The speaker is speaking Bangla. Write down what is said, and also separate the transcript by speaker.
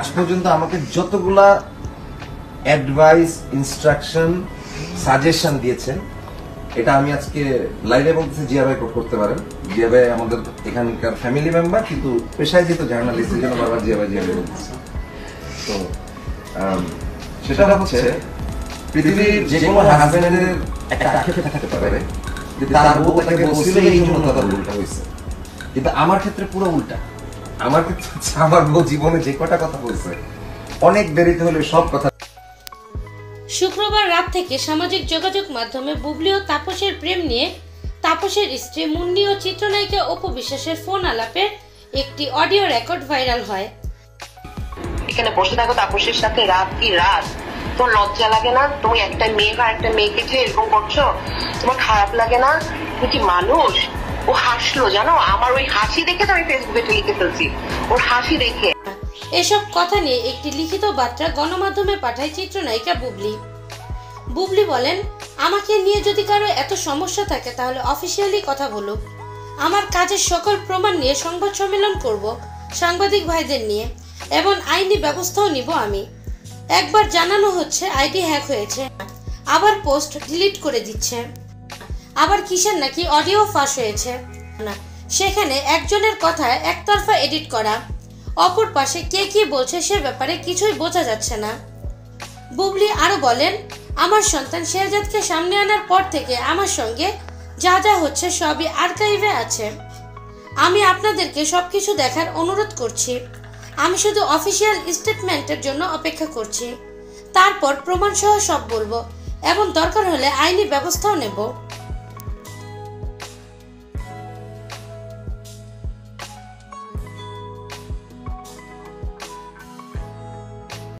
Speaker 1: আজ পর্যন্ত আমাকে যতগুলা অ্যাডভাইস ইনস্ট্রাকশন সাজেশন দিয়েছেন এটা আমি আজকে লাইভে বলতেছি জিয়া ভাই কোট করতে পারেন। জিয়া ভাই আমাদের এখানকার ফ্যামিলি মেম্বার কিন্তু পেশায় যেহেতু জার্নালিস্ট এই জন্য বারবার জিয়া ভাই জিয়া ভাই বলতেছি। তো সেটা হচ্ছে পৃথিবীর যে কোনো হাজবেন্ডের একটা আক্ষেপ থাকতে পারে যে তার বউ তাকে বলছিল এই জন্য তার ভুলটা হয়েছে। কিন্তু আমার ক্ষেত্রে পুরো উল্টা। আমার আমার বউ জীবনে যে কটা কথা বলছে অনেক দেরিতে হলে সব কথা
Speaker 2: শুক্রবার রাত থেকে সামাজিক যোগাযোগ মাধ্যমে বুবলি ও তাপসের প্রেম নিয়ে তাপসের স্ত্রী মুন্নি ও চিত্রনায়িকা অপু বিশ্বাসের ফোন আলাপের একটি অডিও রেকর্ড ভাইরাল হয়।
Speaker 3: এখানে বসে থাকো তাপসের সাথে রাত কি রাত? তোমার লজ্জা লাগে না? তুমি একটা মেয়ে বা একটা মেয়েকে যে এরকম করছ তোমার খারাপ লাগে না? তুমি কি মানুষ? ও হাসলো, জানো? আমার ওই হাসি দেখে তো আমি ফেসবুকে লিখে ফেলছি। ওর হাসি দেখে।
Speaker 2: এসব কথা নিয়ে একটি লিখিত বার্তা গণমাধ্যমে পাঠায় চিত্রনায়িকা বুবলি। বুবলি বলেন, আমাকে নিয়ে যদি কারও এত সমস্যা থাকে, তাহলে অফিসিয়ালি কথা বলুক। আমার কাজের সকল প্রমাণ নিয়ে সংবাদ সম্মেলন করব, সাংবাদিক ভাইদের নিয়ে, এবং আইনি ব্যবস্থাও নিব আমি। একবার জানানো হচ্ছে আইডি হ্যাক হয়েছে, আবার পোস্ট ডিলিট করে দিচ্ছে। আবার কিসের নাকি অডিও ফাঁস হয়েছে? না, সেখানে একজনের কথায় একতরফা এডিট করা। অপর পাশে কে কি বলছে সে ব্যাপারে কিছুই বোঝা যাচ্ছে না। বুবলি আরও বলেন, আমার সন্তান শেহজাদকে সামনে আনার পর থেকে আমার সঙ্গে যা যা হচ্ছে সবই আর্কাইভে আছে। আমি আপনাদেরকে সবকিছু দেখার অনুরোধ করছি। আমি শুধু অফিসিয়াল স্টেটমেন্টের জন্য অপেক্ষা করছি। তারপর প্রমাণ সহ সব বলব এবং দরকার হলে আইনি ব্যবস্থাও নেব।